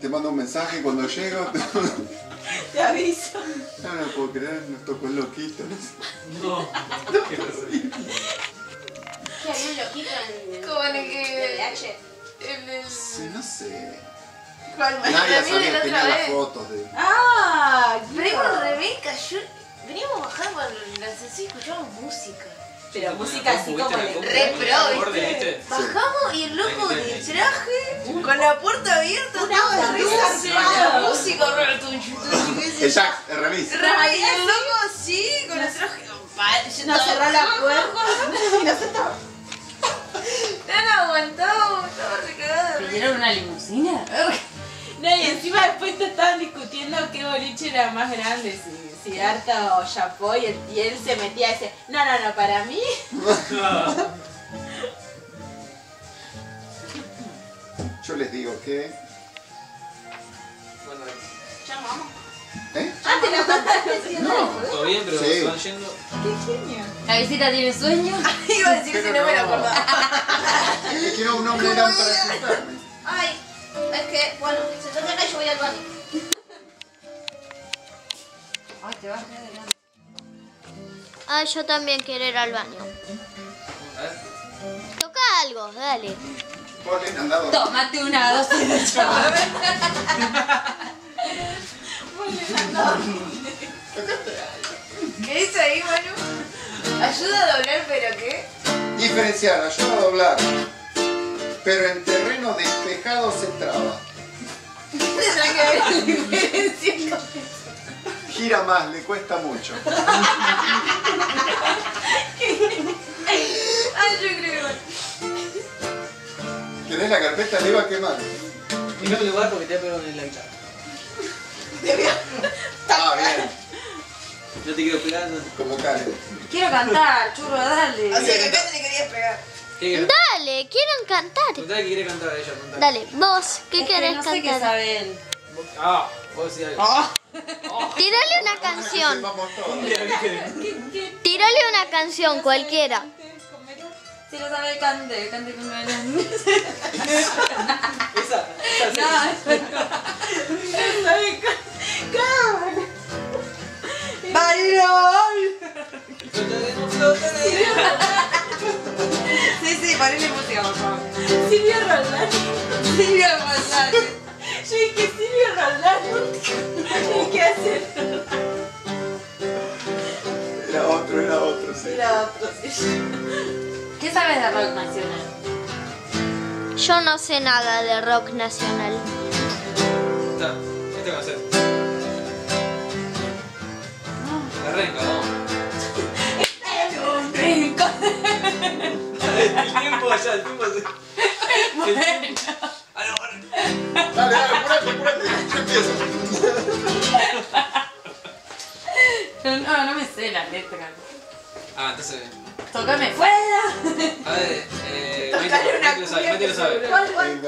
Te mando un mensaje cuando llego. Te aviso. No, no puedo creer, nos tocó el loquito. No. ¿Qué había un loquito en Como en el que-? El del... Sí, no sé. ¿Cuál? Nadie sabía el tenía las fotos de. Ah, Venimos. Rebeca, yo veníamos bajando por la así escuchamos música. Pero música así como de re pro, ¿viste? Bajamos y el loco de traje con la puerta abierta, todo yo. Jack, el remis. Re- y el loco así, con el traje. yo No cerró la puerta y no se estaba. No, no aguantaba, estaba recagada. de ¿Pidieron una limusina? No, y encima después te estaban discutiendo qué boliche era más grande, si, si Arta o Chapo, y, el- y él se metía y decía, no, no, no, para mí. Yo les digo que. Bueno, Ya vamos. ¿Eh? Ah, te la mandaste. No. todo bien, pero Sí. se van yendo. Qué genio. ¿La visita tiene sueño? Iba a decir Pero si no me lo no. acordaba. Es que quiero un hombre gran para sentarme. Ay, es que, bueno, Ah, yo también quiero ir al baño. A ver. Toca algo, dale. Tómate una dosis de chaval. ¿Qué dice ahí, Manu? Ayuda a doblar, pero ¿qué? Diferenciar, ayuda a doblar. Pero en terreno despejado se traba. Gira más, le cuesta mucho. Ay, yo creo que ¿Querés la carpeta? Le iba a quemar. En otro lugar porque te voy a en la guitarra. Ah, bien. No te quiero pegar. No. Como Karen. Quiero cantar, churro, dale. O sea, que acá te le querías pegar. Dale, quieren cantar. Contale que quiere cantar a ella. contale. Dale, vos, ¿qué Es que querés no sé qué cantar? sabe él. Ah, vos decís algo. Oh. Tírale una canción. Vamos todos. Tírale una canción cualquiera. Si lo sabe, cante, cante con ganas. Esa, esa No, sí. Sí, sí, ponele música, por favor. Silvio Roldán. Silvia Roldán. Yo dije Silvio Roldán. ¿Qué hacer? Era otro, era otro, sí. Era otro, sí. ¿Qué sabes de rock nacional? Yo no sé nada de rock nacional. Está, este va a ser. La renga, vamos. El tiempo allá, el tiempo allá. Ah, no, ahora. Dale, dale, apurate, apurate. Yo empiezo. No, no me sé la letra. Ah, entonces. Tócame fuera. A ver, eh. Lo sabe, Maite lo sabe. ¿Cuál, cuál?